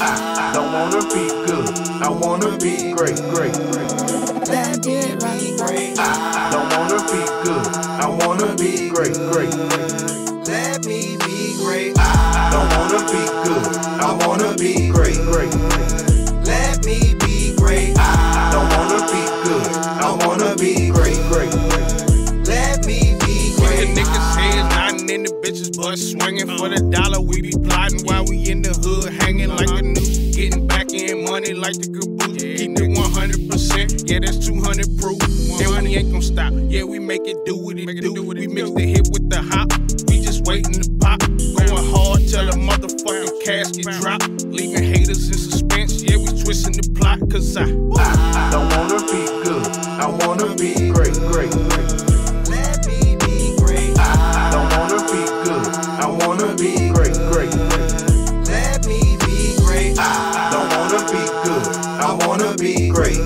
I, I don't wanna be good. I wanna be great, great, great. Let do it right. I, I don't wanna be good. I wanna be great, great, great. Let me be great. I, I don't wanna be good. I wanna be great, great, great. Let me be great. I, I don't wanna be good. I wanna be great, great, great. Let me be great. niggas heads nodding and the bitches butt swinging for the dollar. We be plotting while we in the hood, yeah, that's 200 proof. And we ain't gon' stop, yeah, we make it do what it do. We mix the hit with the hop, we just waiting to pop. Going hard till the motherfucking casket drop. Leaving haters in suspense, yeah, we twisting the plot, cause I. I, I don't wanna be good. I wanna be great, great, great. I wanna be great.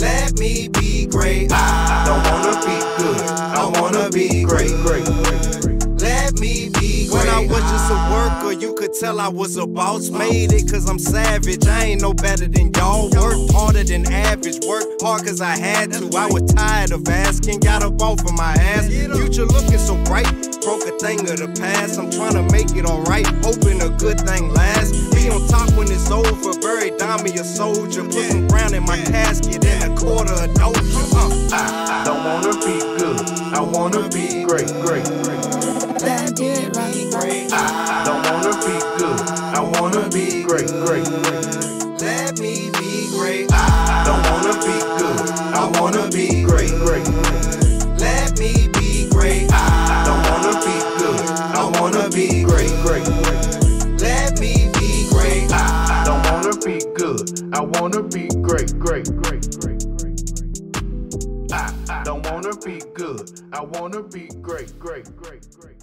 Let me be great. I, don't wanna be good. I wanna be great. Let me be great. When I was just a worker, you could tell I was a boss. Made it cause I'm savage. I ain't no better than y'all. Worked harder than average. Worked hard cause I had to. I was tired of asking. Got up off of my ass. Future looking so bright. Broke a thing of the past. I'm trying to make it alright. Hoping a good thing lasts. Be on top when it's over. Me a soldier. Put some brown in my casket and a quarter of doja. Uh. uh I, I don't wanna be good. I wanna be great, great, great. Let do it right. Great. I, I don't wanna be good. I wanna be great, great, great. Let me be great. Uh, I, I don't wanna be good. I wanna be great, great, great. Let me be great. I, I don't wanna be good. I wanna be great, great, great. I wanna be great, great, great, great, great. I, I don't wanna be good. I wanna be great, great, great, great.